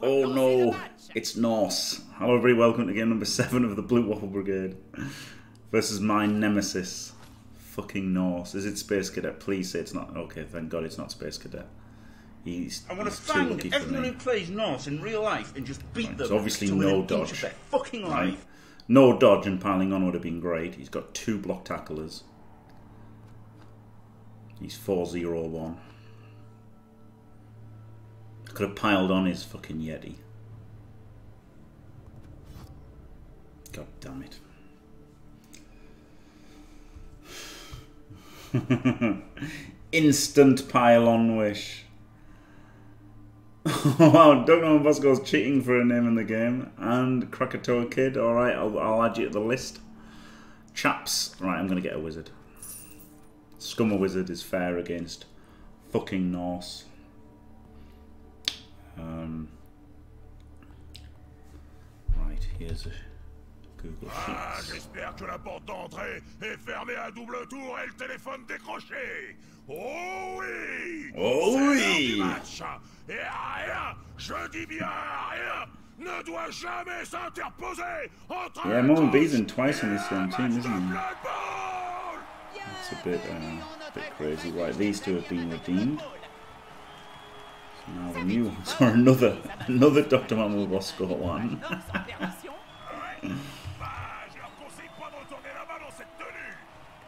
Oh no, it's Norse. Hello everybody, welcome to game number 7 of the Blue Waffle Brigade. Versus my nemesis. Fucking Norse. Is it Space Cadet? Please say it's not. Okay, thank god it's not Space Cadet. He's, I want to find everyone who plays Norse in real life and just beat Right, them so obviously no within an inch dodge. fucking Right. No dodge and piling on would have been great. He's got two block tacklers. He's 4-0-1. Could have piled on his fucking Yeti. God damn it. Instant pile on wish. wow, Dogman Bosco's cheating for a name in the game. And Krakatoa Kid. Alright, I'll, I'll add you to the list. Chaps. Right, I'm going to get a wizard. Scummer Wizard is fair against fucking Norse. Um, right, here's a Google Ah, j'espère que la porte d'entrée est fermée à double tour et le téléphone décroché. Oh oui Oh oui. du match. Et rien, je dis bien rien, ne doit jamais s'interposer entre Yeah, coach Beeson twice in this same team, isn't he? It's a bit, uh, bit crazy. Right, these two have been redeemed. Now the new ones are another, another Dr. Manuel Bosco one.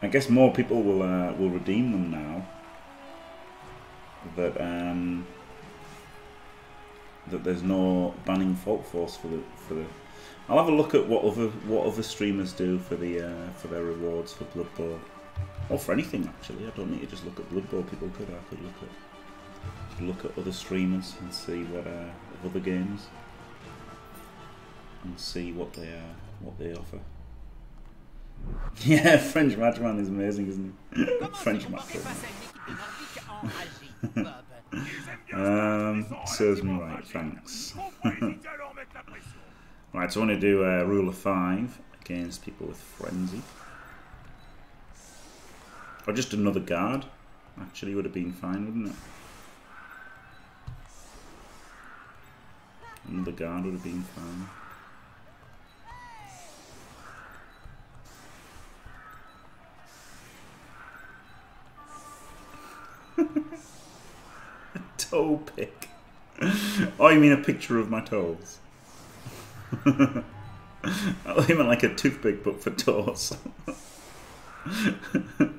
I guess more people will uh, will redeem them now. That um, that there's no banning fault force for the for the. I'll have a look at what other what other streamers do for the uh, for their rewards for Blood Bowl, or for anything actually. I don't need to just look at Blood Bowl. People could I could look at could look at other streamers and see what uh, other games and see what they uh, what they offer. Yeah, French Matchman is amazing, isn't he? French Matchman. Um, serves me right, thanks. Faut pas hésiter à leur mettre la pression. Right, so I want to do a rule of five against people with frenzy. Or just another guard, actually, would have been fine, wouldn't it? Another guard would have been fine. a toe pick. Oh, you mean a picture of my toes? I meant like a toothpick, but for toes.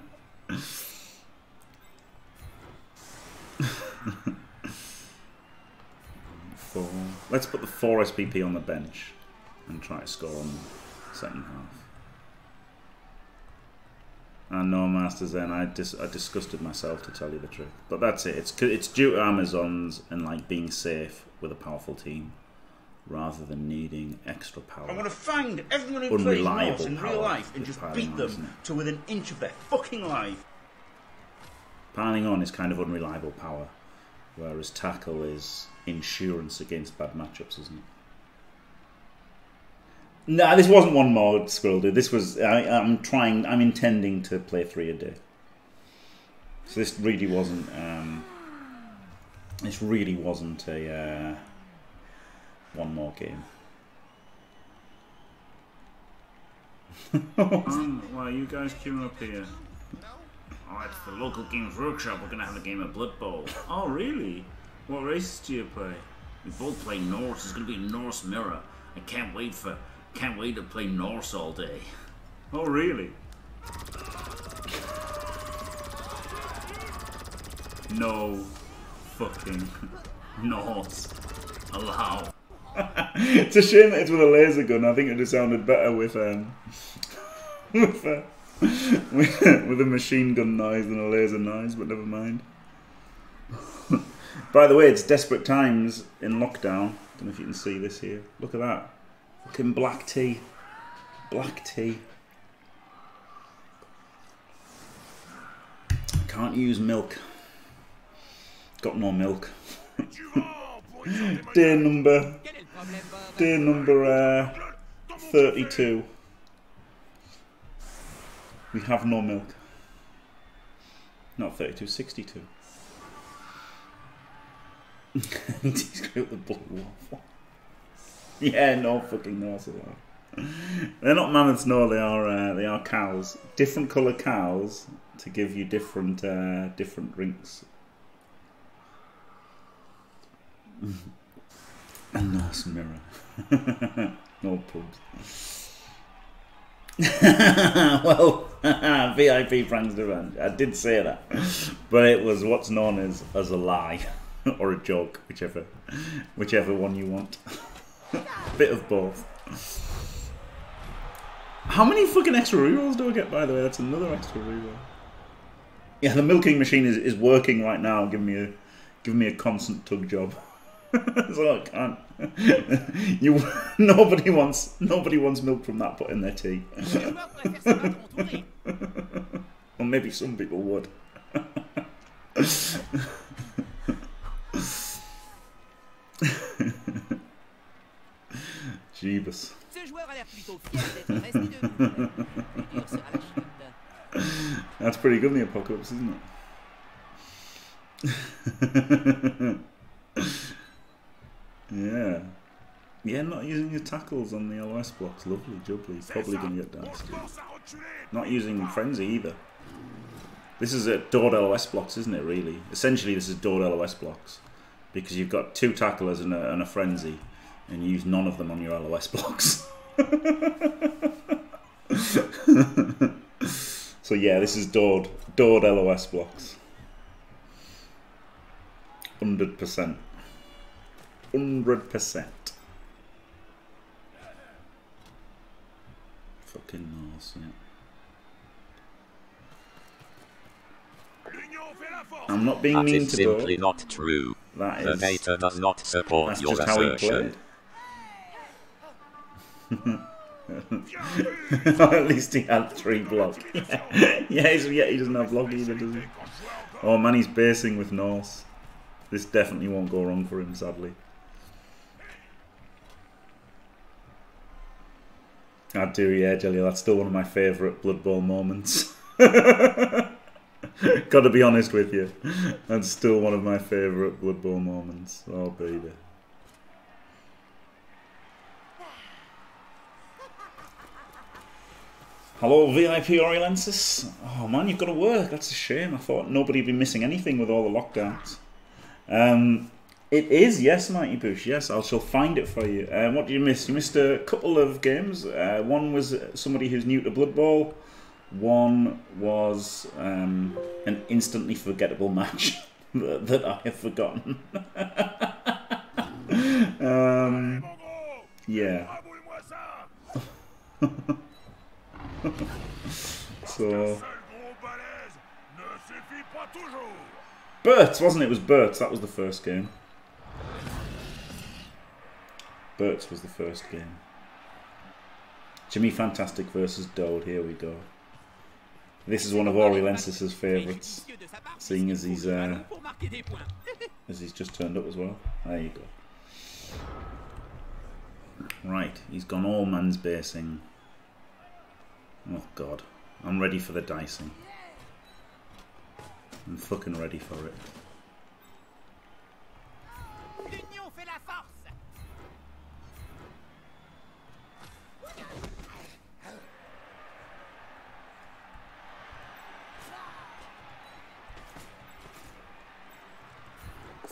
four. Let's put the four SPP on the bench and try to score on the second half. And no masters. Then I dis- I disgusted myself to tell you the truth. But that's it. It's it's due to Amazons and like being safe with a powerful team, rather than needing extra power. I want to find everyone who plays Norse in real life and just beat them isn't to within an inch of their fucking life. Piling on is kind of unreliable power, whereas tackle is insurance against bad matchups, isn't it? No, this wasn't one more Squirrel dude. This was I, I'm trying. I'm intending to play three a day. So this really wasn't. Um, this really wasn't a uh, one more game. Why are you guys queuing up here? Oh, it's the local Games Workshop. We're gonna have a game of Blood Bowl. Oh, really? What races do you play? We both play Norse. It's gonna be a Norse mirror. I can't wait for can't wait to play Norse all day. Oh, really? No fucking Norse allow. it's a shame that it's with a laser gun. I think it would have sounded better with um with a with, a machine gun noise and a laser noise. But never mind. By the way, it's desperate times in lockdown. Don't know if you can see this here. Look at that. Fucking black tea. Black tea. Can't use milk. Got no milk. Day number. Day number uh, 32. We have no milk. Not 32, 62. Screw the blue waffle. Yeah, no fucking Norse allowed. They're not mammoths, no. They are uh, they are cows. Different colour cows to give you different uh, different drinks. A Norse mirror. no pubs. well, VIP Frank's revenge. I did say that, but it was what's known as as a lie or a joke, whichever, whichever one you want. Bit of both. How many fucking extra rerolls do I get? By the way, that's another extra reroll. Yeah, the milking machine is, is working right now, giving me a giving me a constant tug job. So I can't. you nobody wants nobody wants milk from that put in their tea. or maybe some people would. Jeebus. Ce joueur a l'air plutôt fier d'être resté debout. Le pire sera la chute. That's pretty good in the apocalypse, isn't it? Yeah. Yeah, not using your tackles on the LOS blocks. Lovely, jubbly. Probably going to get diced. Not using Frenzy either. This is a Dord LOS blocks, isn't it, really? Essentially, this is Dord LOS blocks. Because you've got two tacklers and a, and a Frenzy, and you use none of them on your LOS blocks. so yeah, this is Dord. Dord LOS blocks. 100%. 100%. Fucking nice, yeah. L'union fait la force I'm not being That mean is to simply not true. That The is. data does not support That's your just how he assertion. played. At least he had three block. Yeah, yeah, he's, yeah he doesn't have block either, does he? Quand je vois encore Oh man, he's basing with Norse. This definitely won't go wrong for him, sadly. I do, yeah, Jelly. That's still one of my favourite Blood Bowl moments. Got to be honest with you, that's still one of my favourite Blood Bowl moments. Oh baby. Hello, VIP Oriolensis. Oh man, you've got to work. That's a shame. I thought nobody'd be missing anything with all the lockdowns. Um, it is, yes, Mighty Bush. Yes, I shall find it for you. Um, what did you miss? You missed a couple of games. Uh, one was somebody who's new to Blood Bowl. One was um, an instantly forgettable match that, I have forgotten. um, yeah. So. Burts, wasn't it? It was Burts. That was the first game. Burts was the first game. Jimmy Fantastic versus Dode. Here we go. This is one of Oriolensis' favourites, seeing as he's uh, as he's just turned up as well. There you go. Right, he's gone all man's basing. Oh god, I'm ready for the dicing. I'm fucking ready for it. L'union fait la force.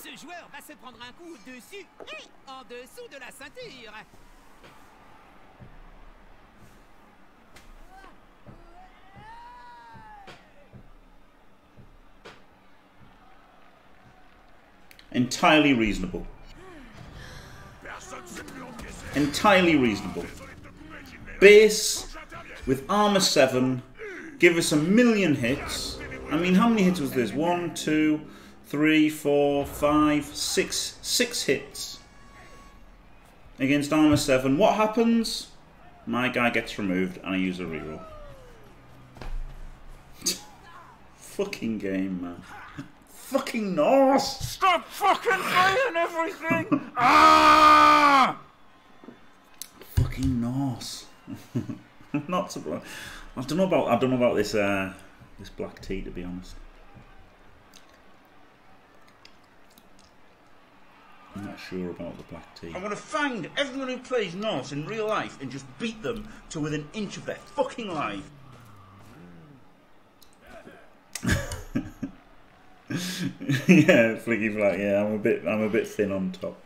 Ce joueur va se prendre un coup dessus et en dessous de la ceinture. Entirely reasonable. Entirely reasonable. Base with armor 7, give us a million hits. I mean, how many hits was this? One, two, three, four, five, six, six hits against armor 7. What happens? My guy gets removed and I use a reroll. Fucking game, man. Fucking Norse! Stop fucking saying everything! ah! Fucking Norse. Not surprised. I don't know about. I don't know about this. Uh, this black tea, to be honest. I'm not sure about the black tea. I'm gonna find everyone who plays Norse in real life and just beat them to within an inch of their fucking life. yeah, Flicky Flack. Yeah, I'm a bit, I'm a bit thin on top.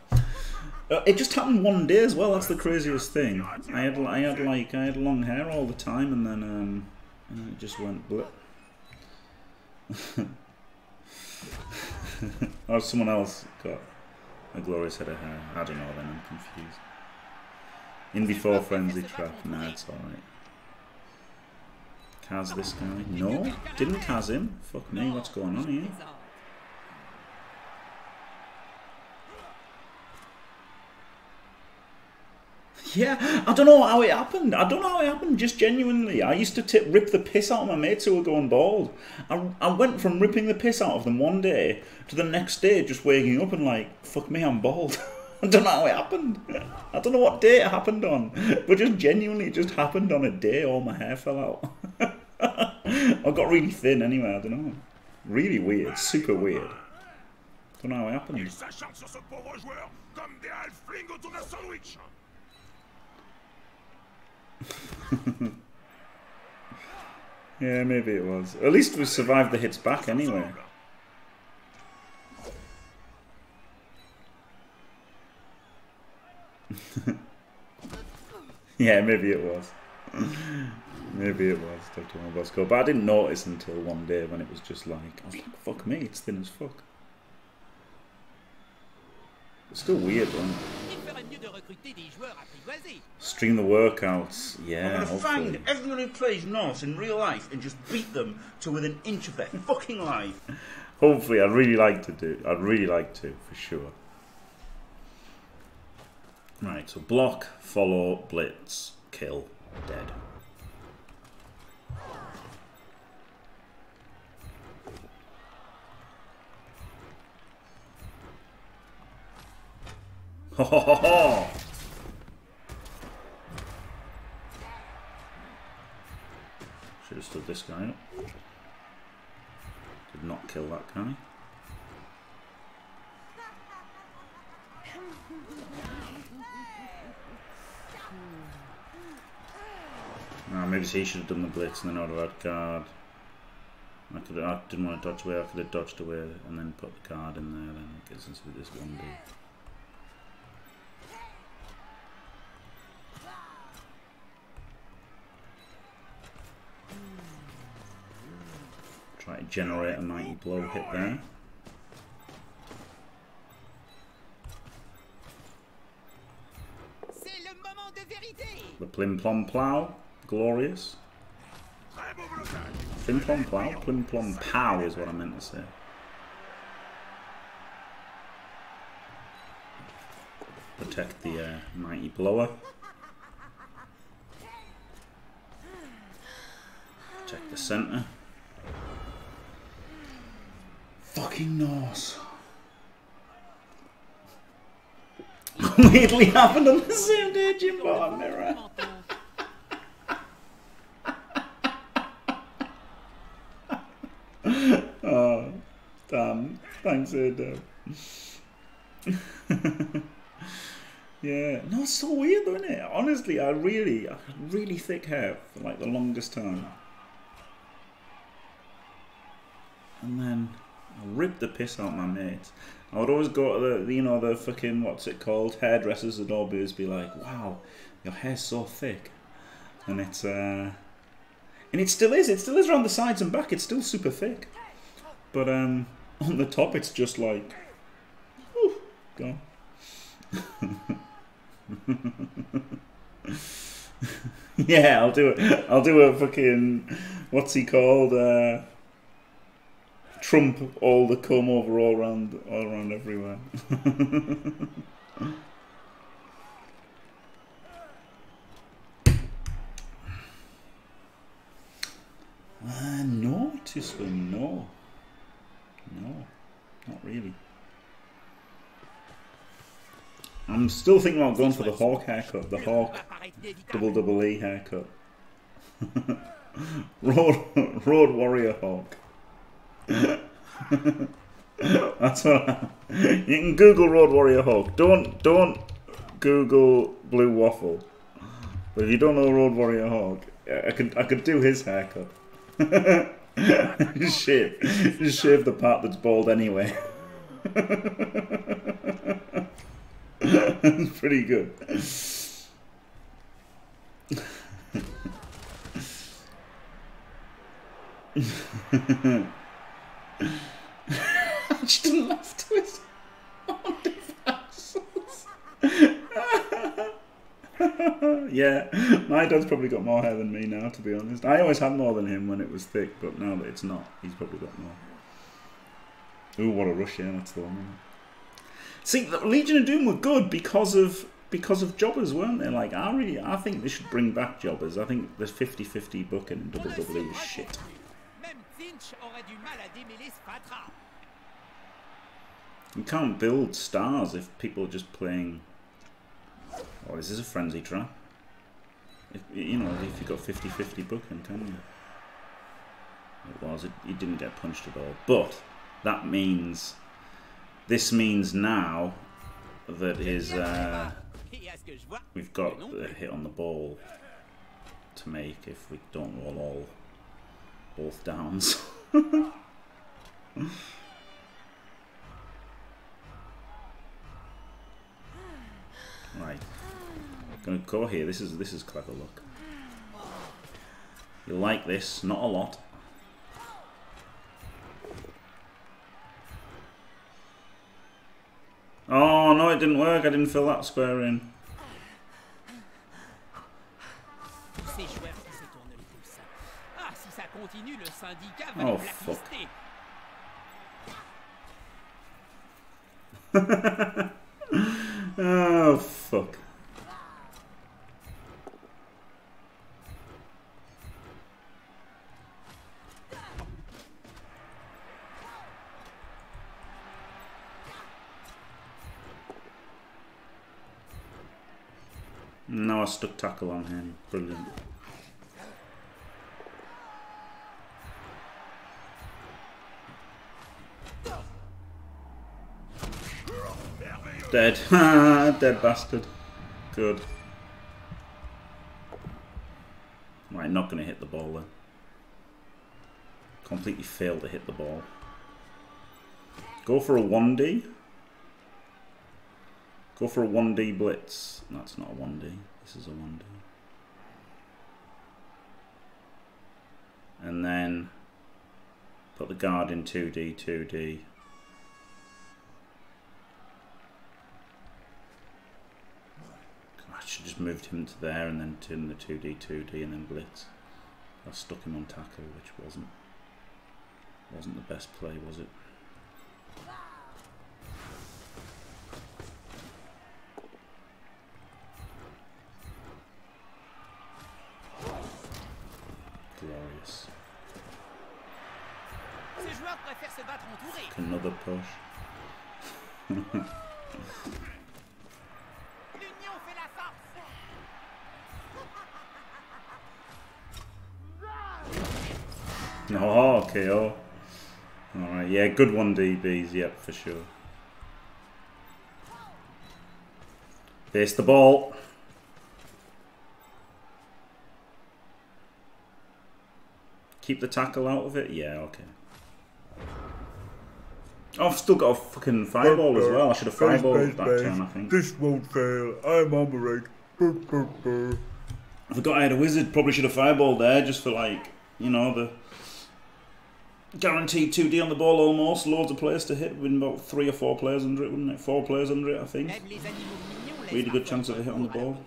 Uh, it just happened one day as well. That's the craziest thing. I had, I had like, I had long hair all the time, and then, um, and then it just went blip. or someone else got a glorious head of hair. I don't know. Then I'm confused. In before frenzy trap. Nah, it's all right. Kaz this guy? No, didn't Kaz him. Fuck me. What's going on here? Yeah, I don't know how it happened. I don't know how it happened. Just genuinely, I used to tip, rip the piss out of my mates who were going bald. I, I went from ripping the piss out of them one day to the next day just waking up and like, fuck me, I'm bald. I don't know how it happened. I don't know what day it happened on, but just genuinely, it just happened on a day. All my hair fell out. I got really thin anyway. I don't know. Really weird. Super weird. Don't know how it happened. Yeah, maybe it was. At least we survived the hits back anyway. yeah, maybe it was. maybe it was Dr. Bosco. But I didn't notice until one day when it was just like, I was like, fuck me, it's thin as fuck. It's still weird, though. Isn't it? Il ferait mieux de recruter des joueurs apprivoisés. Stream the workouts. Yeah, I'm gonna hopefully. find everyone who plays Norse in real life and just beat them to within an inch of their fucking life. Hopefully, I'd really like to do. I'd really like to, for sure. Right, so block, follow, blitz, kill, dead. Ho ho ho ho! Should have stood this guy up. Did not kill that guy. Maybe he should have done the blitz and then I'd have had guard. I could I didn't want to dodge away, I could have dodged away and then put the guard in there then it gets us with this one D. Try to generate a mighty blow hit there. C'est le moment de vérité. The Plim Plom Plow, glorious. Très beau blocage. Plim Plom Plow? Plim Plom Pow is what I meant to say. Protect the uh, mighty blower. Protect the centre. Fucking Norse. Weirdly happened on the same day, Jimbo and Mirror. Oh, damn. Thanks, Edo. yeah. No, it's so weird isn't it? Honestly, I really, I had really thick hair for like the longest time. And then ripped the piss out my mates. I would always go to the, you know, the fucking, what's it called? Hairdressers would always be like, wow, your hair's so thick. And it's, uh, and it still is, it still is around the sides and back, it's still super thick. But um, on the top, it's just like, whew, gone. yeah, I'll do it. I'll do a fucking what's he called? Uh, Trump all the comb over all around, all around everywhere. Uh, no, no. No, not really. I'm still thinking about going for the Hawk haircut, the Hawk double double E haircut. Road, Road Warrior Hawk. That's what I, you can Google Road Warrior Hawk. Don't don't Google Blue Waffle. But if you don't know Road Warrior Hawk, I could I could do his haircut. shave, just shave the part that's bald anyway. It's pretty good. She didn't laugh to his own yeah, my dad's probably got more hair than me now, to be honest. I always had more than him when it was thick, but now that it's not, he's probably got more. Ooh, what a rush, yeah, that's the one. See, the Legion of Doom were good because of because of jobbers, weren't they? Like, I really, I think they should bring back jobbers. I think the 50-50 booking in WWE is shit. Finch aurait du mal à démêler. You can't build stars if people are just playing. Oh, this is a frenzy trap. If, you know, if you've got 50 50 booking, can you? It was, it, he didn't get punched at all. But that means. This means now that his. Uh, Et à ce que je vois, we've got the hit on the ball to make if we don't roll all. Both downs. Right. Gonna go here. This is this is clever look. You like this, not a lot. Oh no, it didn't work. I didn't fill that square in. Continue, le syndicat va Oh, fuck. Oh fuck. No, I stuck tackle on him. Brilliant. Dead. Ah, dead bastard. Good. Right, not going to hit the ball then. Completely failed to hit the ball. Go for a 1D. Go for a 1D blitz. That's not a 1D. This is a 1D. And then put the guard in 2D, 2D. Should just moved him to there and then turn the 2D, 2D and then blitz. I stuck him on tackle, which wasn't wasn't the best play, was it? Glorious. Ces joueurs préfèrent se battre entourés. Another push. Oh, KO. Oh. Alright, yeah, good one DBs, yep, for sure. There's the ball. Keep the tackle out of it? Yeah, okay. Oh, I've still got a fucking fireball as well. I should have fireballed that turn, I think. This won't fail. I'm brr, brr. I forgot I had a wizard. Probably should have fireballed there just for like, you know, the guaranteed 2D on the ball almost. Loads of players to hit. With about three or four players under it, wouldn't it? Four players under it, I think. Animaux mignons Really good chance of a hit on the ball.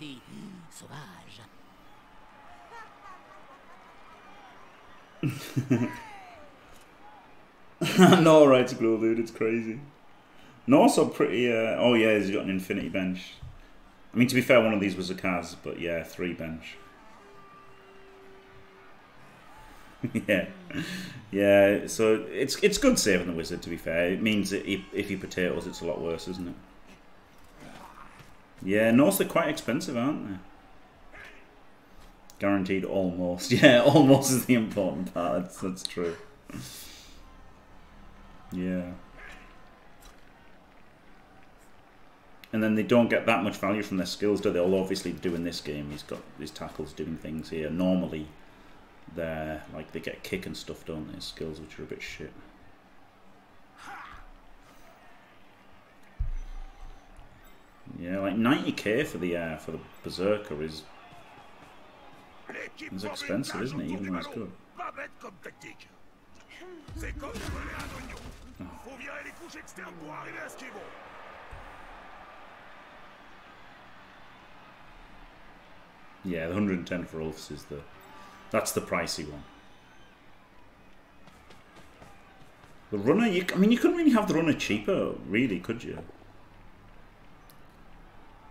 no right to grow, dude. It's crazy. No, also pretty. Uh, oh yeah, he's got an infinity bench. I mean, to be fair, one of these was a Kaz, but yeah, three bench. yeah, yeah. So it's it's good saving the wizard. To be fair, it means that if, if he potatoes, it's a lot worse, isn't it? Yeah, Norse are quite expensive, aren't they? Guaranteed almost. Yeah, almost is the important part. That's, that's true. yeah. And then they don't get that much value from their skills, do they? Although obviously doing this game, he's got his tackles doing things here. Normally, they're like they get kick and stuff, don't they? Skills, which are a bit shit. Yeah, like 90k for the uh, for the berserker is formée expensive, isn't it, even when it's good? Yeah, the 110 for Ulfs is the that's the pricey one. The runner, you, I mean, you couldn't really have the runner cheaper, really, could you?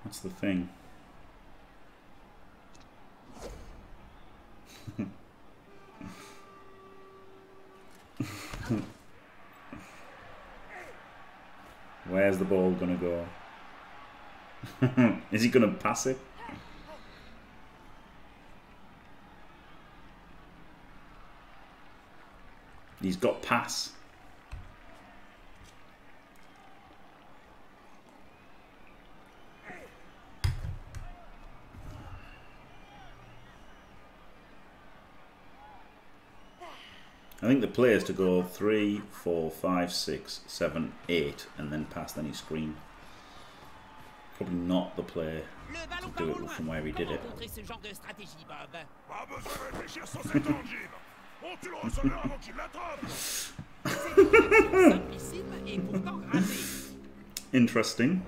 That's the thing. Where's the ball gonna go? Is he gonna pass it? He's got pass. I think the play is to go three, four, five, six, seven, eight, and then pass. any screen. Probably not the play to do it from where he did it. Interesting.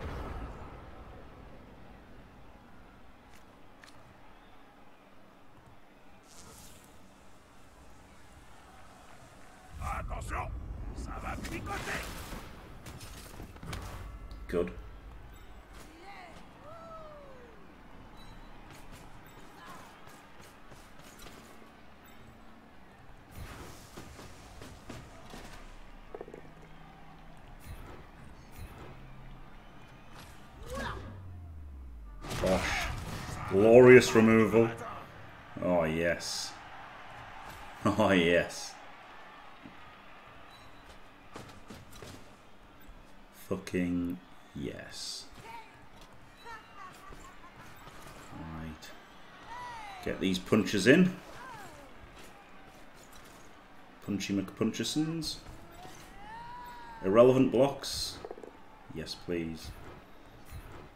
Attention, ça va picoter. Good. Gosh. Glorious removal. Oh, yes. Oh, yes. Fucking yes. Right. Get these punches in. Punchy McPunchersons. Irrelevant blocks. Yes, please.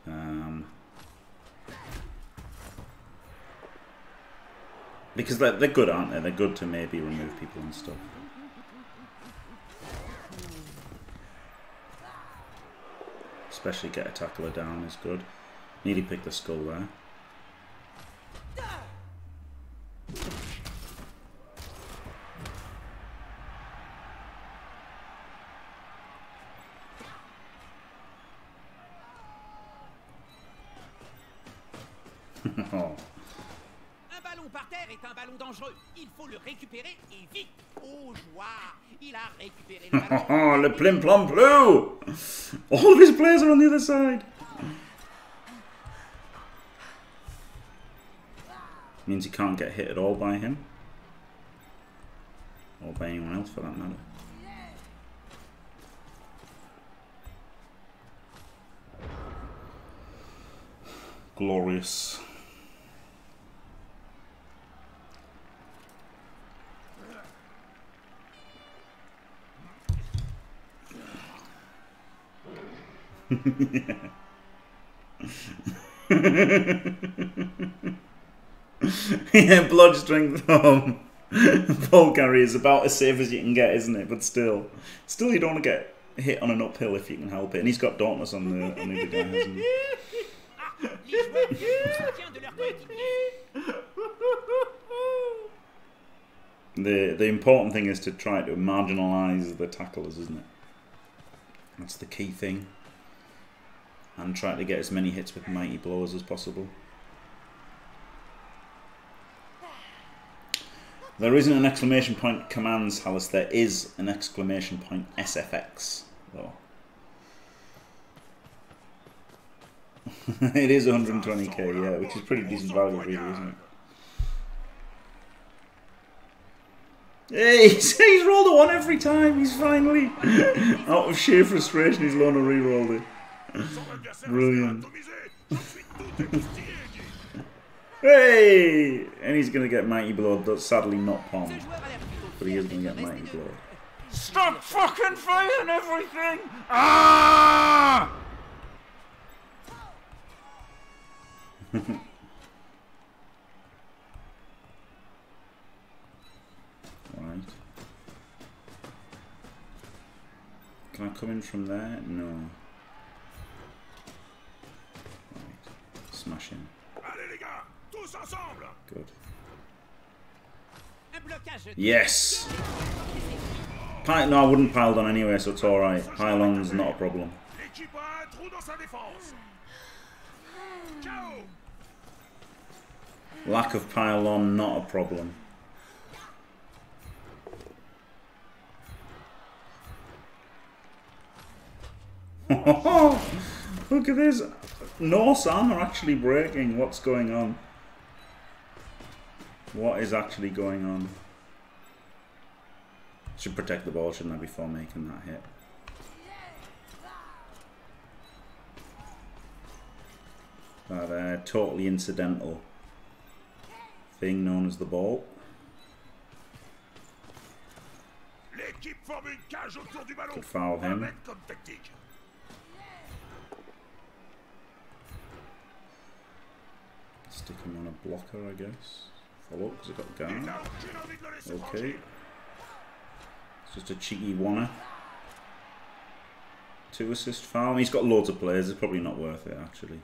Um, because they're, they're good, aren't they? They're good to maybe remove people and stuff. Especially get a tackler down is good. Nearly pick the skull there. oh. Un ballon par terre est un ballon dangereux. Il faut le récupérer et vite. Au joie. Il a récupéré le Oh, le plim plom plou! All of his players are on the other side. Means he can't get hit at all by him. Or by anyone else for that matter. Glorious. yeah, blood strength ball carry is about as safe as you can get, isn't it? But still, still you don't want to get hit on an uphill if you can help it. And he's got Dauntless on the on the guy, hasn't he? The the important thing is to try to marginalise the tacklers, isn't it? That's the key thing. And try to get as many hits with mighty blows as possible. There isn't an exclamation point commands, Hallis. There is an exclamation point SFX, though. it is 120k, yeah, which is pretty decent value, really, isn't it? Hey, he's, rolled a one every time. He's finally, out of sheer frustration, he's loaned a re-rolled it. Son adversaire Brilliant. sera atomisé. Ensuite, tout est pistillé, Guy. Hey! And he's going to get Mighty Blow. That's sadly not Pom. Ce joueur a l'air plutôt But he is going to get Mighty debout. Blow. Stop fucking fighting everything! Ah! Right. Can I come in from there? No. Smash him. Allez, les gars, tous ensemble. Good. Un blocage de Yes! Pi- no, I wouldn't pile on anyway, so it's alright. Pile Pylon's not a problem. L'équipe a un trou dans sa défense. Ciao. Lack of pylon, not a problem. Look at this. Norse armor actually breaking. What's going on? What is actually going on? Should protect the ball, shouldn't I, before making that hit? That uh, totally incidental thing known as the ball. L'équipe forme une cage autour du ballon. Could foul him. Stick him on a blocker, I guess. Follow, because I got laisser Okay. It's just a cheeky wanna. Two assist foul. He's got loads of players. It's probably not worth it, actually.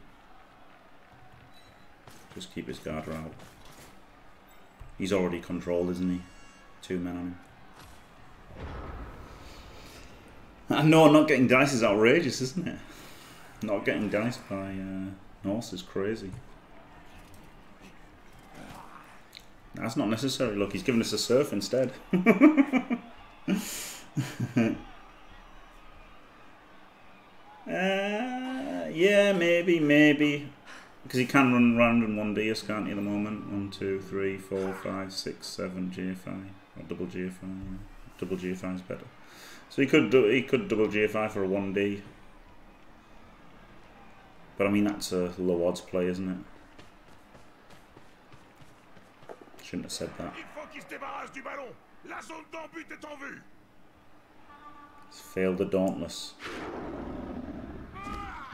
Just keep his guard out. He's already controlled, isn't he? Two men on him. I not getting dice is outrageous, isn't it? Not getting dice by uh, Norse is crazy. That's not necessary. Look, he's given us a surf instead. Uh, yeah, maybe, maybe. Because he can run round in one DS, can't he, at the moment? One, two, three, four, five, six, seven GFI. Or double GFI, yeah. Double GFI is better. So he could he could double GFI for a 1D. But I mean, that's a low odds play, isn't it? Shouldn't have said that. Il faut qu'il se débarrasse du ballon. La zone d'embut est en vue. He's failed the Dauntless.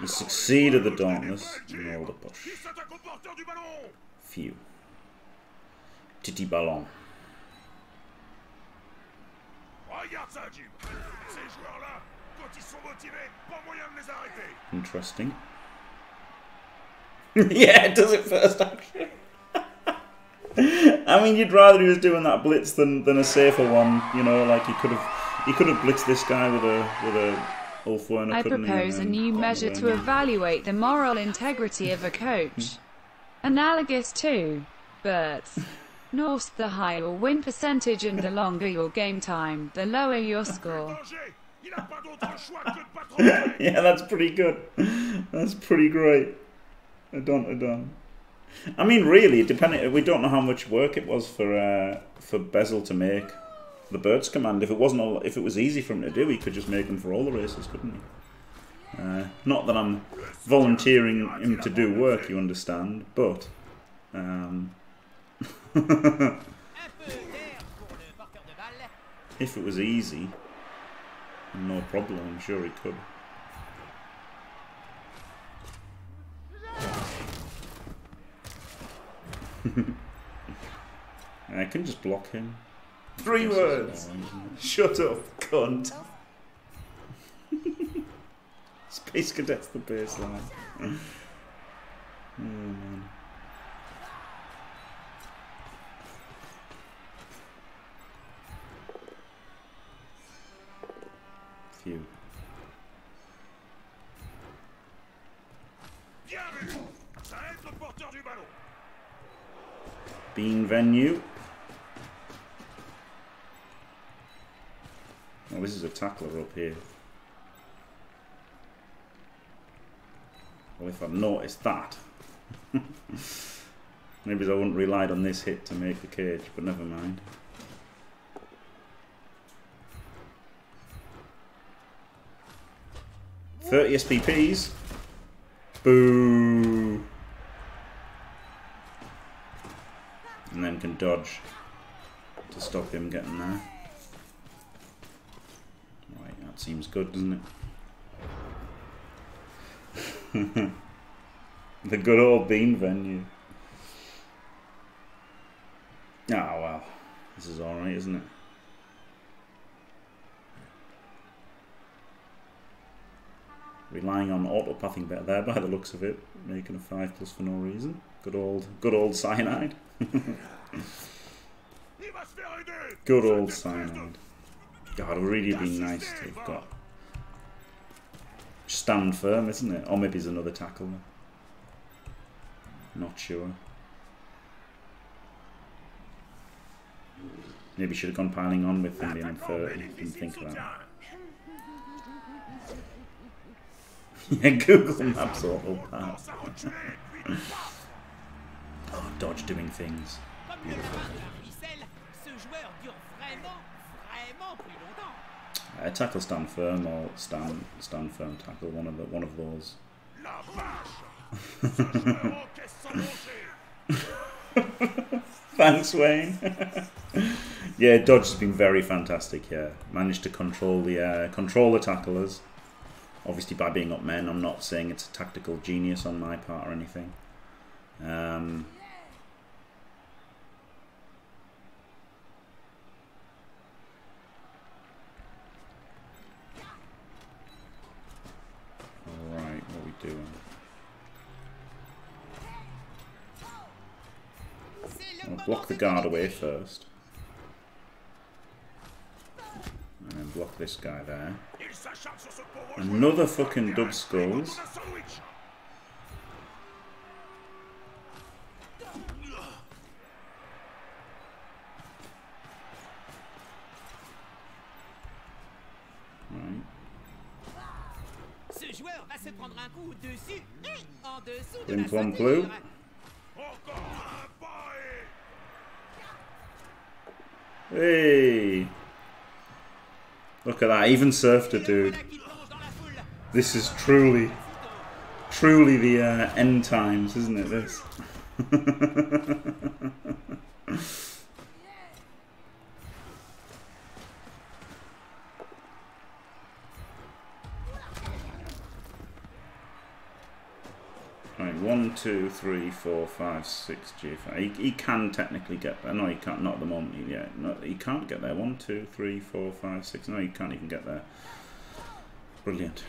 He succeeded the Dauntless. and rolled a push. Il s'attaque au porteur du ballon. Phew. Titi Ballon. Regarde ça, Jim. Ces joueurs-là, quand ils sont motivés, pas moyen de les arrêter. Interesting. yeah, it does it first action. I mean, you'd rather he was doing that blitz than, than a safer one. You know, like he could have he could have blitzed this guy with a with a Ulfwerener. I propose a new measure to evaluate the moral integrity of a coach. Hmm. Analogous to Bert's. Norse, the higher your win percentage and the longer your game time, the lower your score. Danger. Il n'a pas d'autre choix que de pas trop yeah, that's pretty good. That's pretty great. Adon, Adon. I mean, really, depending, we don't know how much work it was for uh, for Bezel to make the Birds command. If it wasn't, all, if it was easy for him to do, he could just make them for all the races, couldn't he? Uh, not that I'm volunteering him to do work, you understand, but um, if it was easy, no problem. I'm sure he could. I can just block him. Three words. that's Shut up, cunt. it? Space Cadet's the baseline. oh man. Phew. Bien vu. Ça aide le porteur du ballon. Bean venue. Oh, this is a tackler up here. Well, if I'd noticed that, maybe I wouldn't relied on this hit to make the cage, but never mind. 30 SPPs. Boo. And then can dodge to stop him getting there. Right, that seems good, doesn't it? the good old bean venue. Oh well, this is alright, isn't it? Relying on autopathing better there by the looks of it, making a 5 plus for no reason. Good old, good old cyanide. Good old cyanide. God, it would really be nice to have got stand firm, isn't it? Or maybe it's another tackle. Not sure. Maybe should have gone piling on with him being 30. Didn't think about that. Yeah, Google Maps pass. Ça Oh, Dodge doing things. Plus longtemps. Uh, tackle stand firm or stand stand firm tackle. One of the one of those. Thanks, Wayne. yeah, Dodge has been very fantastic here. Managed to control the uh, control the tacklers. Obviously, by being up men, I'm not saying it's a tactical genius on my part or anything. Um, Alright, what are we doing? I'll block the guard away first. And then block this guy there. Il s'acharne sur ce pauvre Another fucking dub Il skulls. donne un sandwich. Right. Ce joueur va se prendre un coup dessus et en dessous de Plim la plom ceinture. plou. Encore un pareil Hey! Look at that, even surfed a dude. This is truly, truly the uh, end times, isn't it? This. three, four, five, six, G5. He, he can technically get there. No, he can't. Not at the moment. He, yeah, no, he can't get there. One, two, three, four, five, six. No, he can't even get there. Brilliant.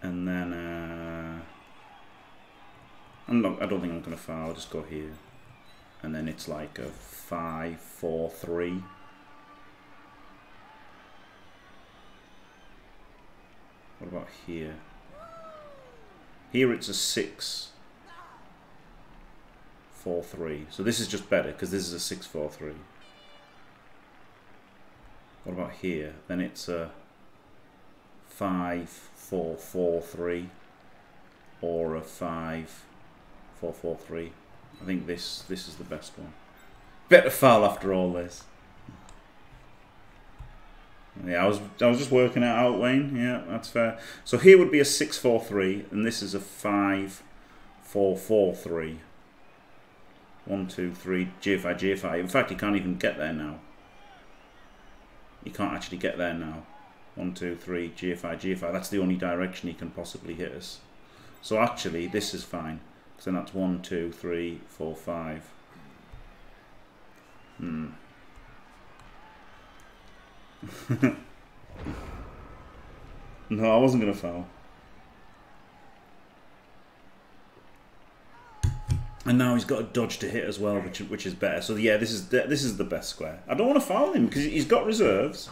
And then, uh, I'm not, I don't think I'm going to foul. I'll just go here. And then it's like a five, four, three. About here? Here it's a six, four, three. So this is just better because this is a six, four, three. What about here? Then it's a five, four, four, three, or a five, four, four, three. I think this this is the best one. Better foul after all this. Yeah, I was I was just working it out, Wayne. Yeah, that's fair. So here would be a six four three, and this is a five four four three. One, two, three, GFI, GFI. In fact, you can't even get there now. You can't actually get there now. One, two, three, GFI, GFI. That's the only direction he can possibly hit us. So actually, this is fine. So that's one, two, three, four, five. Hmm. no, I wasn't going to foul. And now he's got a dodge to hit as well, which which is better. So yeah, this is the, this is the best square. I don't want to foul him because he's got reserves,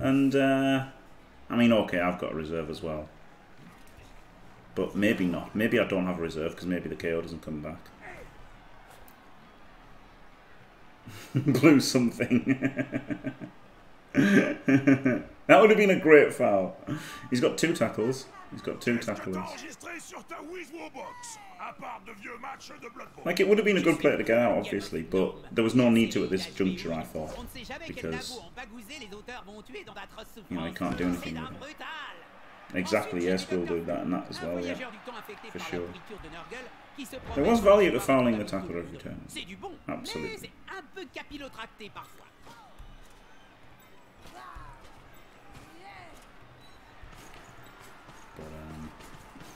and uh, I mean, okay, I've got a reserve as well, but maybe not. Maybe I don't have a reserve because maybe the KO doesn't come back. Blue something. that would have been a great foul. He's got two tackles. He's got two tackles. Like, it would have been a good player to get out, obviously, but there was no need to at this juncture, I thought. Because, you know, souffrances. can't do anything with it. Exactly, yes, we'll do that and that as well, yeah. For sure. There was value to fouling the tackle every turn. Absolutely.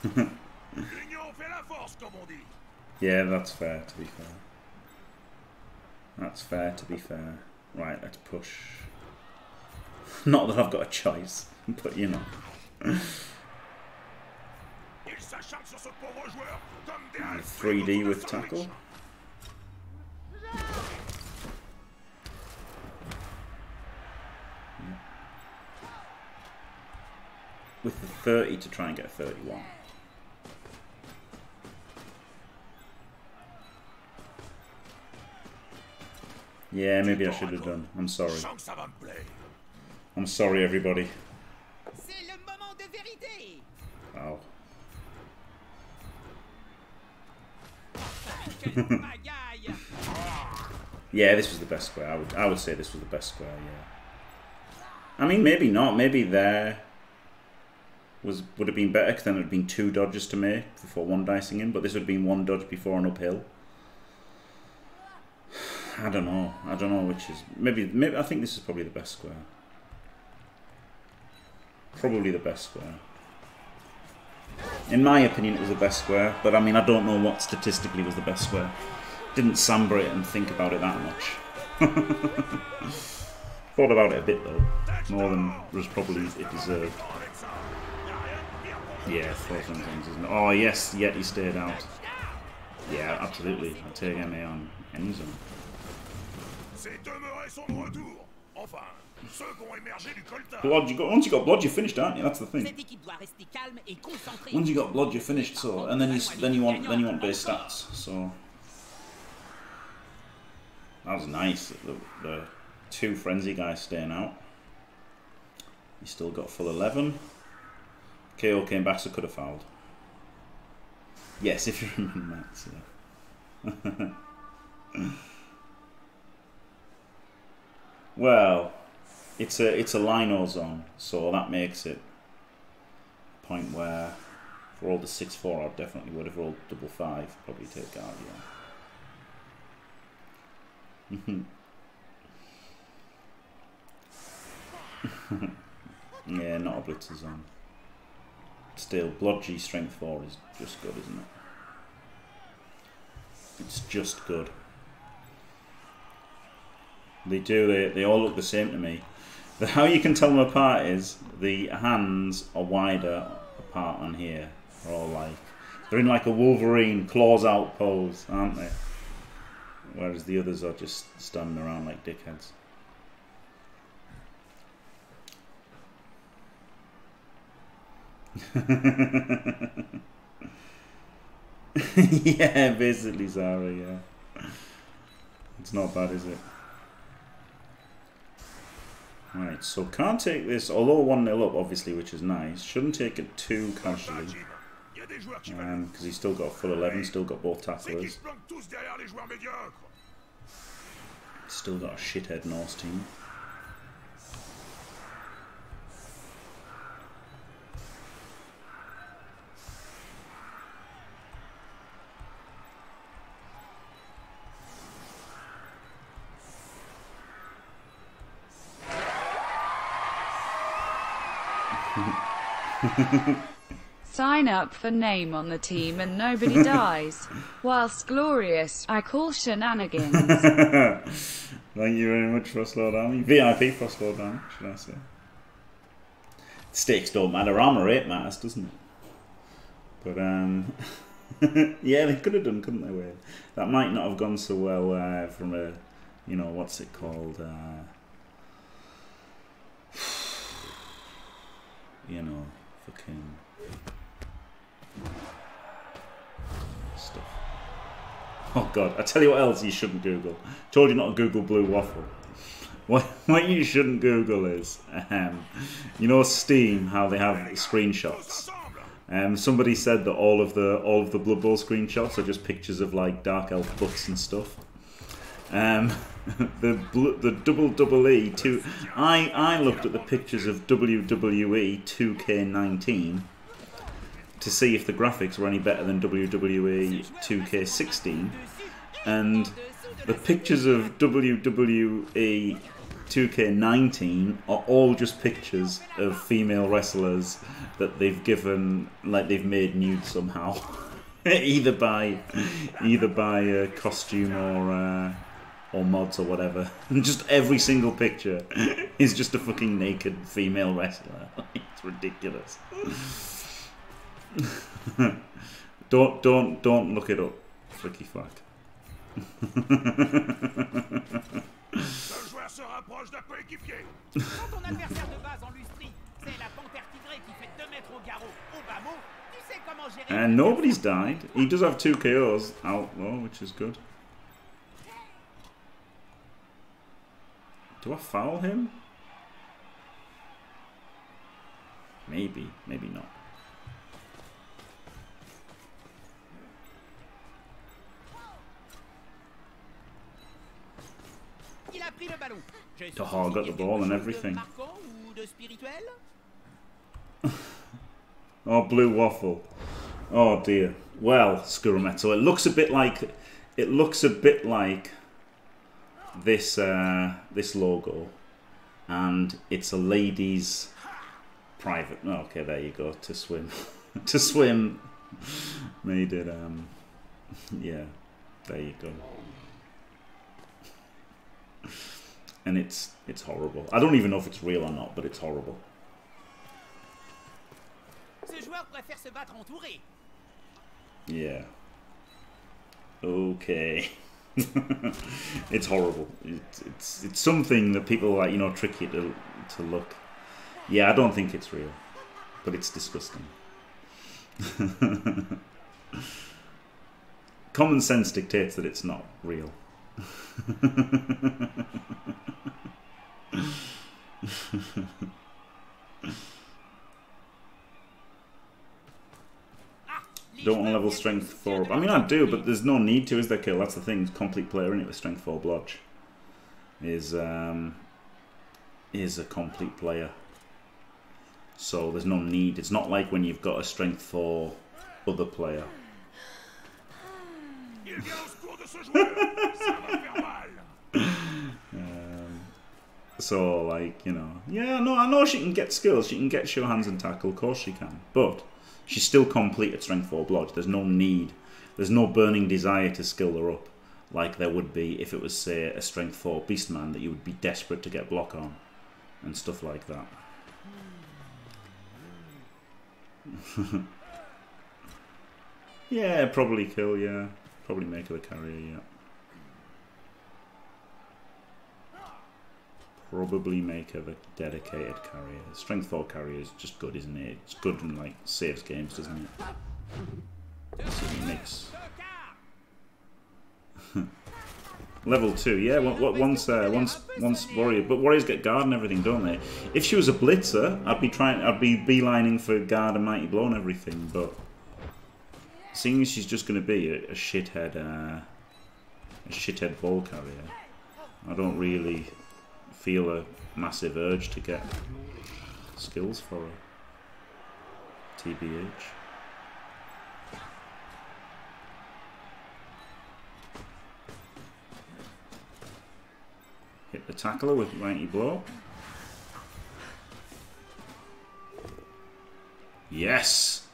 But, um, yeah, that's fair, to be fair. That's fair, to be fair. Right, let's push. Not that I've got a choice, but you know. Ils s'acharnent sur ce pauvre joueur comme des halles 3D with autour tackle. With the 30 to try and get a 31. Yeah, maybe I should have done. I'm sorry. Je sens que ça va me plaire. I'm sorry, everybody. C'est le moment de vérité. Wow. Yeah, this was the best square. I would, I would say this was the best square. Yeah. I mean, maybe not. Maybe there was would have been better because then it would have been two dodges to make before one dicing in. But this would have been one dodge before an uphill. I don't know. I don't know which is maybe. Maybe I think this is probably the best square. Probably the best square. In my opinion, it was the best square. But I mean, I don't know what statistically was the best square didn't samber it and think about it that much. Thought about it a bit though, more than was probably it deserved. Yeah, four sometimes, isn't it? Oh yes, yet he stayed out. Yeah, absolutely. I'll take MA on any zone. C'est demeurer son retour. Enfin, ceux qui ont émergé du coltard. Blood, you got once you got blood, you're finished, aren't you? That's the thing. Cette équipe doit rester calme et concentrée. Once you got blood, you're finished. So, and then you then you want then you want base stats. So that was nice. The, the two frenzy guys staying out. You still got full eleven. KO came back, so could have fouled. Yes, if you remember that. yeah. well, it's a it's a lino zone, so that makes it a point where for all the six four, I definitely would have rolled double five. Probably take Guardian. yeah, not a blitzer zone. Still, Blodge Strength 4 is just good, isn't it? It's just good. They do, they, they all look the same to me. The, how you can tell them apart is the hands are wider apart on here. They're all like, they're in like a Wolverine claws out pose, aren't they? Whereas the others are just standing around like dickheads. yeah, basically Zara, yeah. It's not bad, is it? Right, so can't take this, although 1 0 up, obviously, which is nice. Shouldn't take it too casually. Um, because he's still got a full 11, still got both tacklers, still got a shithead Norse team. Sign up for name on the team and nobody dies. Whilst glorious, I call shenanigans. Thank you very much, Frostlord Army. VIP Frostlord Army, should I say. Stakes don't matter, armor rate matters, doesn't it? But, um, yeah, they could have done, couldn't they, Wade? That might not have gone so well uh, from a, you know, what's it called? Uh, you know, fucking stuff. Oh god, I tell you what else you shouldn't Google. Told you not to Google blue waffle. What, what you shouldn't Google is, um, you know Steam, how they have screenshots. Um, somebody said that all of the all of the Blood Bowl screenshots are just pictures of like dark elf books and stuff. Um, the bl- the double double E two. I I looked at the pictures of WWE 2K19 to see if the graphics were any better than WWE 2K16, and the pictures of WWE 2K19 are all just pictures of female wrestlers that they've given, like they've made nude somehow, either by, either by uh, costume or uh, or mods or whatever. And just every single picture is just a fucking naked female wrestler. it's ridiculous. don't don't don't look it up, freaky Flack. Le joueur se rapproche d'un coéquipier. Quand ton adversaire de base en lustrie, c'est la panthère tigrée qui fait 2 mètres au garrot, au bas mot, tu sais comment gérer... And nobody's died. He does have two KOs out though, which is good. Do I foul him? Maybe, maybe not. Suis Oh, got the ball and everything. Oh, blue waffle. Oh dear. Well, Skurumeto, it looks a bit like it looks a bit like this uh, this logo, and it's a ladies' private. Oh, okay, there you go. To swim, to swim. Made it. Um, yeah, there you go. And it's it's horrible. I don't even know if it's real or not, but it's horrible. Ce joueur préfère se battre entouré. Yeah. Okay. it's horrible. It's, it's it's something that people like you know trick you to to look. Yeah, I don't think it's real, but it's disgusting. Common sense dictates that it's not real. Les Don't want level strength de 4 up. I mean, I do, but there's no need to, is there, Kill? That's the thing. Complete player in it with strength 4 blodge is um, is a complete player. So there's no need. It's not like when you've got a strength 4 other player. Mal. So, like, you know, yeah, no, I know she can get skills. She can get show hands and tackle. Of course she can. But she's still complete at strength 4 blodge. There's no need. There's no burning desire to skill her up like there would be if it was, say, a strength 4 beastman that you would be desperate to get block on and stuff like that. yeah, probably kill, yeah. Probably make her the carrier, yeah. Probably make the dedicated carrier. Strength 4 carrier is just good, isn't it? It's good and like saves games, doesn't it? So makes level two, yeah. on- on- Once, uh, once, once warrior, but warriors get guard and everything, don't they? If she was a blitzer, I'd be trying, I'd be beelining for guard and mighty blow and everything. But seeing as she's just going to be a, a shithead, uh, a shithead ball carrier, I don't really feel a massive urge to get skills for her. TBH. Hit the tackler with mighty blow. Yes!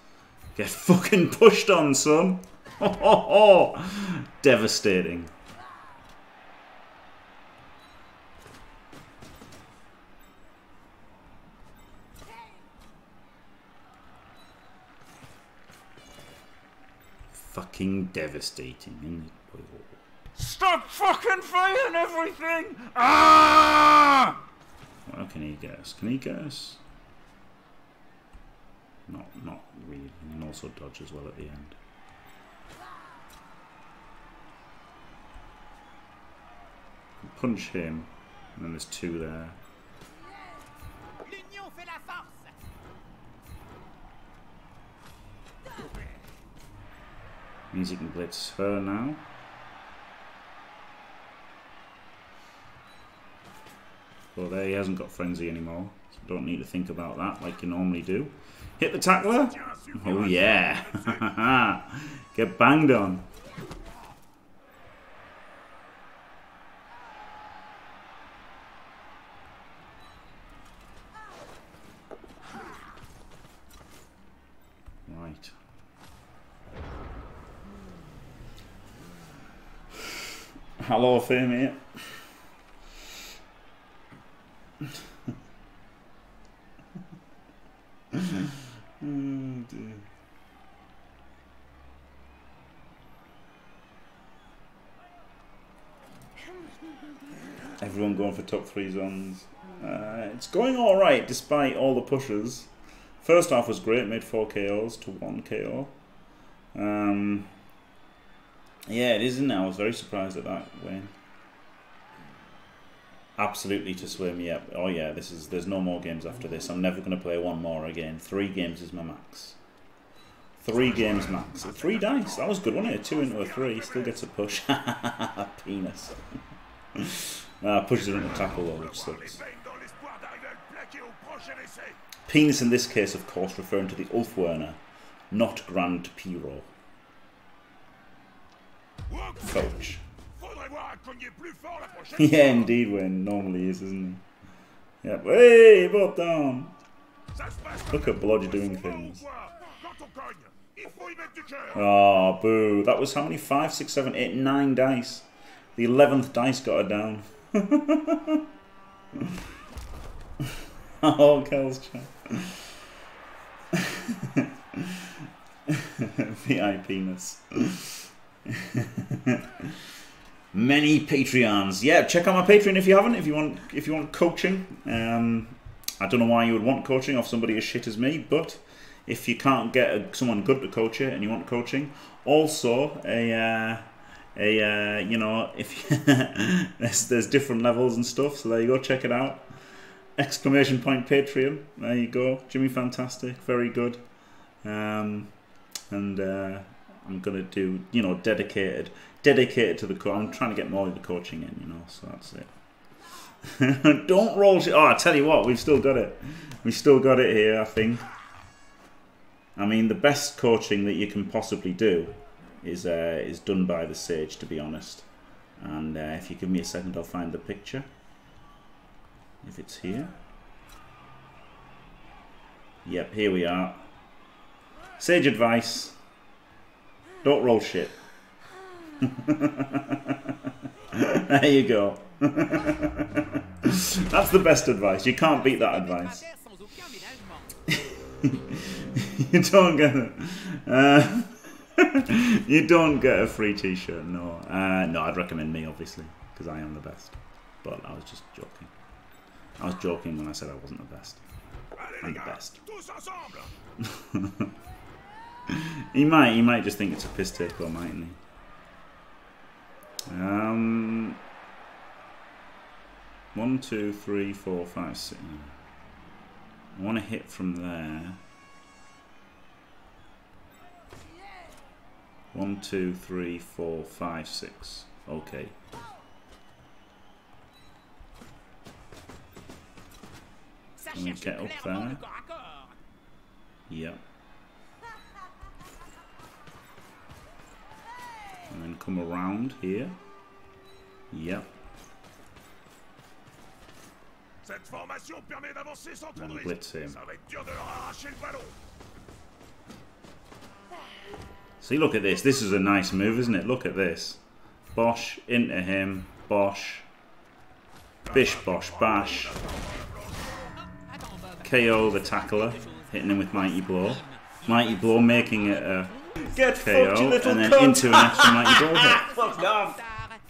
Get fucking pushed on, son! Ho ho ho! Devastating. Fucking devastating? Stop fucking fighting everything! Ah! What can he get us? Can he get us? Not, not really. And also dodge as well at the end. Punch him, and then there's two there. Means he can blitz her now. Well, there uh, he hasn't got frenzy anymore. So don't need to think about that like you normally do. Hit the tackler. Oh yeah. Get banged on. Right. Hello, of Fame here. oh dear. Everyone going for top three zones. Uh, it's going alright despite all the pushes. First half was great, made 4 KOs to 1 KO. Um, yeah, it is, isn't? I was very surprised at that win. Absolutely to swim, yeah. Oh yeah, this is there's no more games after this. I'm never gonna play one more again. Three games is my max. Three games max. Three dice. That was good, wasn't it? Two into a three. Still gets a push. Penis. uh, pushes her into tackle though, which sucks. Penis in this case, of course, referring to the Ulfwerener, not Grand Piro. Coach. yeah, indeed, when normally is, isn't he? Yep. Hey, both down. Ça se passe Look at Blodge ça. doing things. voit, Quand on cogne, il faut y mettre du cœur. Oh, boo. That was how many? Five, six, seven, eight, nine dice. The eleventh dice got her down. oh, Kel's chat. VI penis. Many Patreons. Yeah, check out my Patreon if you haven't. If you want, if you want coaching. Um, I don't know why you would want coaching off somebody as shit as me, but if you can't get a, someone good to coach you and you want coaching, also a uh, a uh, you know if there's there's different levels and stuff. So there you go, check it out. Exclamation point Patreon. There you go, Jimmy Fantastic, very good. Um, and uh, I'm gonna do you know dedicated dedicated to the co- I'm trying to get more of the coaching in, you know. So that's it. Don't roll shit. Oh, I tell you what, we've still got it. We've still got it here, I think. I mean, the best coaching that you can possibly do is uh, is done by the sage, to be honest. And uh, if you give me a second, I'll find the picture. If it's here. Yep, here we are. Sage advice. Don't roll shit. there you go. That's the best advice. You can't beat that advice. You don't get it. Uh, you don't get a free T-shirt. No, uh, no. I'd recommend me, obviously, because I am the best. But I was just joking. I was joking when I said I wasn't the best. I'm the best. He might. He might just think it's a piss take, though, mightn't he? Um. One, two, three, four, five, six. I want to hit from there. One, two, three, four, five, six. Okay. On cherche get up there. Yep. And then come around here. Yep. Cette formation permet d'avancer sans trop de And risques. blitz him. Ça va être dur de leur arracher le ballon. See, look at this. This is a nice move, isn't it? Look at this. Bosh into him. Bosh. Bish, bosh, bash. KO the tackler, hitting him with Mighty Blow. Mighty Blow making it a Get KO, fucked, you little and then cunt. into an extra Mighty Blow hit. Fuck off.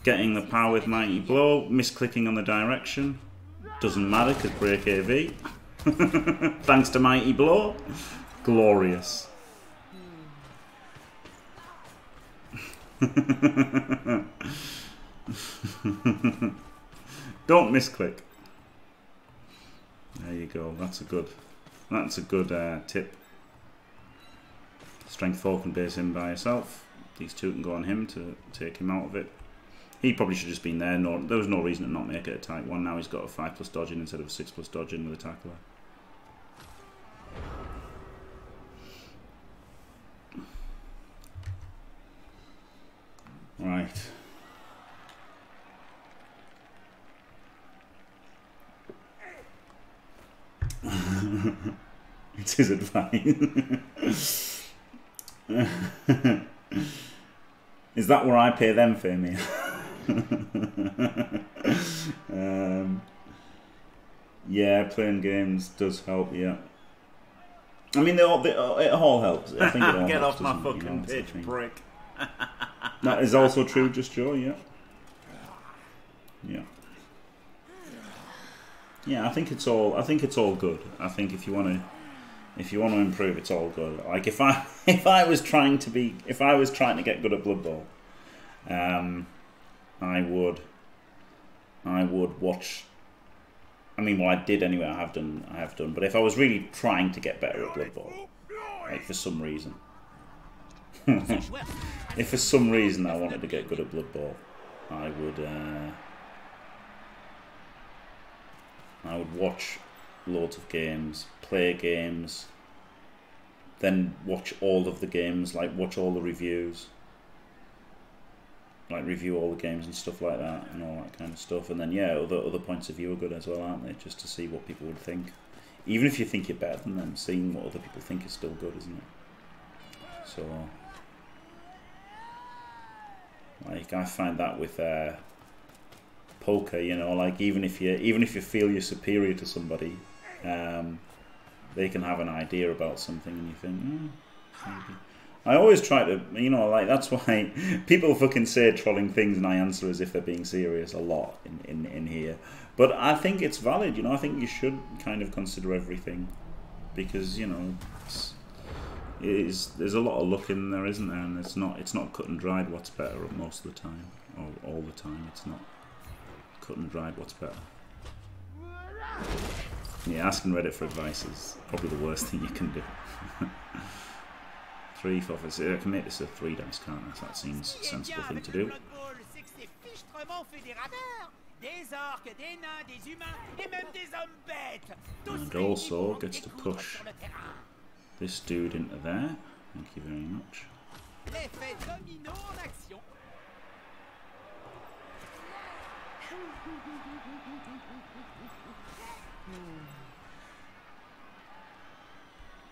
Getting the power with Mighty Blow, misclicking on the direction. Doesn't matter because break AV. Thanks to Mighty Blow. Glorious. Don't misclick. There you go. That's a good. That's a good uh, tip. Strength 4 can base him by herself. these two can go on him to take him out of it. He probably should have just been there. No, there was no reason to not make it a tight one. Now he's got a five plus dodging instead of a six plus dodging with a tackler. Right. it's his advice. Is that where I pay them for me? um, yeah, playing games does help. Yeah. I mean, they all, they, it all helps. I think it all Get helps, off my doesn't it? You know, fucking pitch, prick. That is also true, just Joe, yeah. Yeah. Yeah, I think it's all I think it's all good. I think if you wanna if you want to improve it's all good. Like if I if I was trying to be if I was trying to get good at Blood Bowl, um I would I would watch I mean well I did anyway, I have done I have done, but if I was really trying to get better at Blood Bowl, like for some reason. if for some reason I wanted to get good at Blood Bowl, I would uh, I would watch loads of games, play games, then watch all of the games, like watch all the reviews, like review all the games and stuff like that, and all that kind of stuff. And then yeah, other other points of view are good as well, aren't they? Just to see what people would think, even if you think you're better than them, seeing what other people think is still good, isn't it? So. Like I find that with uh, poker, you know, like even if you even if you feel you're superior to somebody, um, they can have an idea about something, and you think, oh, maybe. I always try to, you know, like that's why people fucking say trolling things, and I answer as if they're being serious a lot in, in, in here. But I think it's valid, you know. I think you should kind of consider everything because you know. Is there's a lot of luck in there, isn't there? And it's not it's not cut and dried what's better most of the time, or all the time. It's not cut and dried what's better. Yeah, asking Reddit for advice is probably the worst thing you can do. three for office. I can make this a three dice, I? That seems a sensible thing to do. And also gets to push. This dude into there. Thank you very much. Hmm.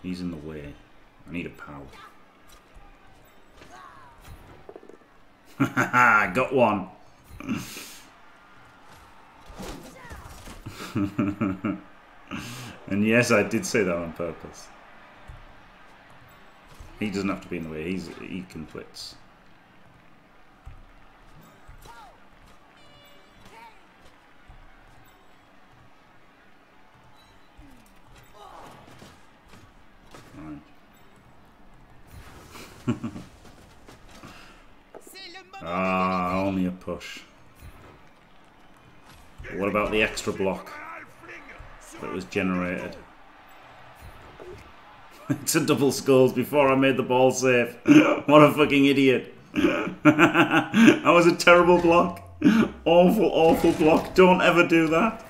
He's in the way. I need a pal. Got one. and yes, I did say that on purpose. He doesn't have to be in the way. He's he can blitz. Ah, only a push. What about the extra block that was generated? it's a double skulls before I made the ball safe. what a fucking idiot. that was a terrible block. Awful, awful block. Don't ever do that.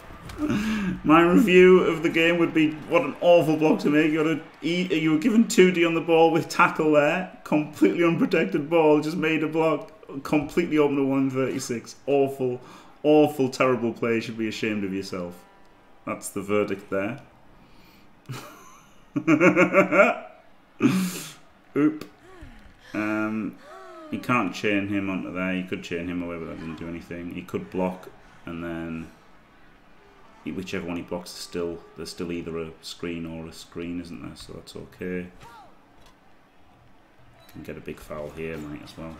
My review of the game would be what an awful block to make. You, E- you were given 2D on the ball with tackle there, completely unprotected ball, just made a block, completely open to 136. Awful, awful, terrible play. You should be ashamed of yourself. That's the verdict there. Oop. Um, you can't chain him onto there. You could chain him away, but that didn't do anything. He could block, and then he- whichever one he blocks, is still there's still either a screen or a screen, isn't there? So that's okay. Can get a big foul here, might as well.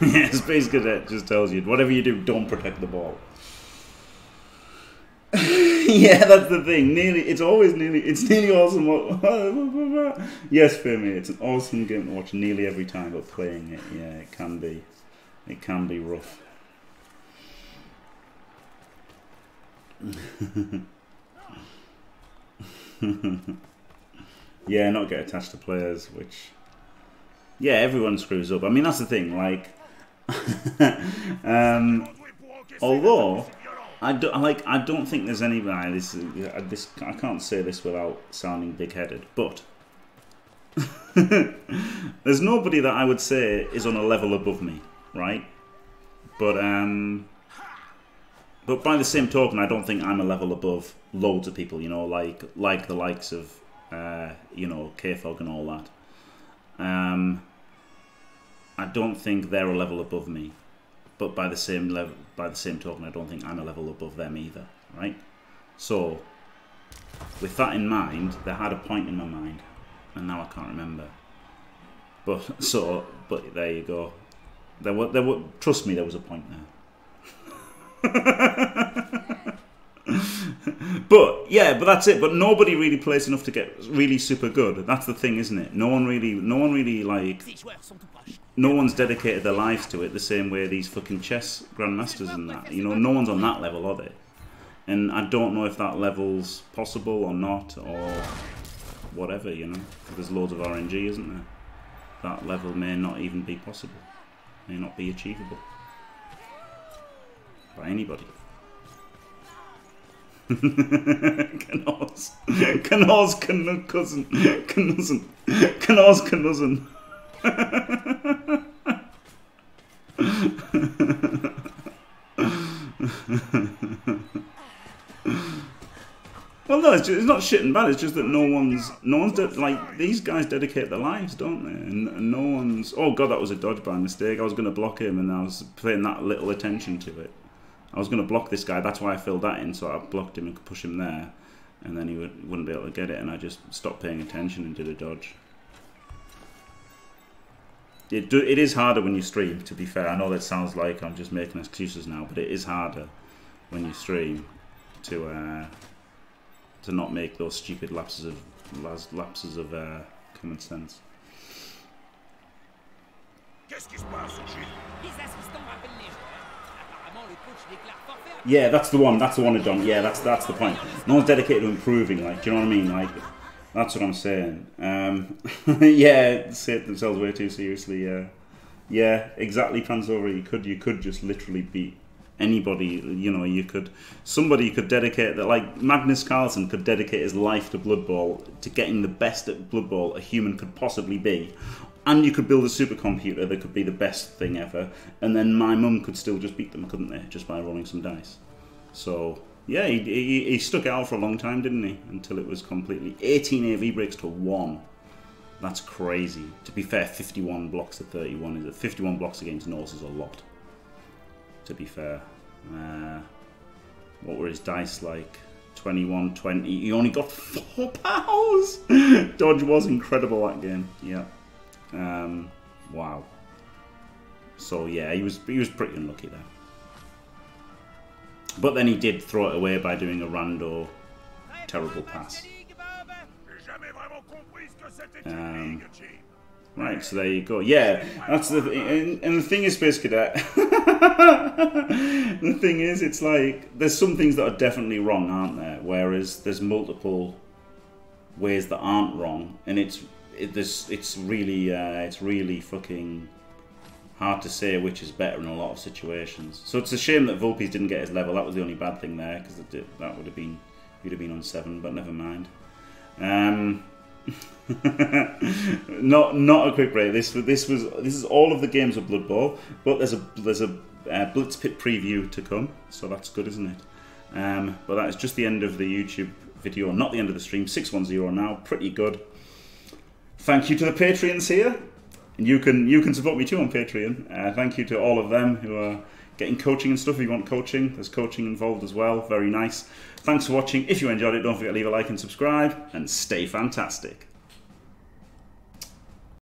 Yeah, Space Cadet just tells you whatever you do, don't protect the ball. yeah, that's the thing. Nearly, it's always nearly, it's nearly awesome. Yes, Femi, it's an awesome game to watch nearly every time, but playing it, yeah, it can be, It can be rough. yeah, not get attached to players, which yeah, everyone screws up. I mean, that's the thing. Like, um, although I don't like, I don't think there's any guy. This, this, I can't say this without sounding big-headed, but there's nobody that I would say is on a level above me, right? But um, but by the same token, I don't think I'm a level above loads of people. You know, like like the likes of uh, you know K-Fog and all that. Um, I don't think they're a level above me, but by the same level, by the same token, I don't think I'm a level above them either. Right? So, with that in mind, they had a point in my mind, and now I can't remember. But so, but there you go. There were, there were. Trust me, there was a point there. but yeah, but that's it. But nobody really plays enough to get really super good. That's the thing, isn't it? No one really, no one really like, no one's dedicated their lives to it the same way these fucking chess grandmasters and that. You know, no one's on that level, are they? And I don't know if that level's possible or not, or whatever. You know, there's loads of RNG, isn't there? That level may not even be possible, may not be achievable by anybody. Canals can cousin. Cousin. Canals cousin. Well, no, it's, just, it's not shit and bad. It's just that no one's, no one's like these guys dedicate their lives, don't they? And, and no one's. Oh god, that was a dodge by mistake. I was going to block him, and I was paying that little attention to it. I was going to block this guy. That's why I filled that in, so I blocked him and could push him there, and then he would, wouldn't be able to get it. And I just stopped paying attention and did a dodge. It do, it is harder when you stream. To be fair, I know that sounds like I'm just making excuses now, but it is harder when you stream to uh, to not make those stupid lapses of las- lapses of uh, common sense. Qu'est-ce qui se passe, Gilles Les assistants rappellent Yeah, that's the one. That's the one, John. Yeah, that's that's the point. No one's dedicated to improving. Like, do you know what I mean? Like, that's what I'm saying. Um, yeah, it themselves way too seriously. Yeah, yeah, exactly. Transover, you could you could just literally beat anybody. You know, you could somebody could dedicate that. Like Magnus Carlsen could dedicate his life to Blood Bowl to getting the best at Blood Bowl a human could possibly be. And you could build a supercomputer that could be the best thing ever, and then my mum could still just beat them, couldn't they? Just by rolling some dice. So yeah, he, he, he stuck out for a long time, didn't he? Until it was completely 18 AV breaks to one. That's crazy. To be fair, 51 blocks to 31 is it? 51 blocks against Norse is a lot. To be fair, uh, what were his dice like? 21, 20. He only got four pows. Dodge was incredible that game. Yeah. Um, wow. So yeah, he was he was pretty unlucky there. But then he did throw it away by doing a rando terrible pass. Um. Right, so there you go. Yeah, that's the. And, and the thing is, Space Cadet, the thing is, it's like there's some things that are definitely wrong, aren't there? Whereas there's multiple ways that aren't wrong, and it's it, it's really uh, it's really fucking hard to say which is better in a lot of situations. So it's a shame that Volpes didn't get his level. That was the only bad thing there because that would have been you'd have been on seven, but never mind. Um, not not a quick break. This this was this is all of the games of Blood Bowl, but there's a there's a uh, Blitz Pit preview to come, so that's good, isn't it? Um, but that is just the end of the YouTube video, not the end of the stream. Six one zero now, pretty good. Thank you to the Patreons here, and you can you can support me too on Patreon. Uh, thank you to all of them who are getting coaching and stuff. If you want coaching, there's coaching involved as well. Very nice. Thanks for watching. If you enjoyed it, don't forget to leave a like and subscribe, and stay fantastic.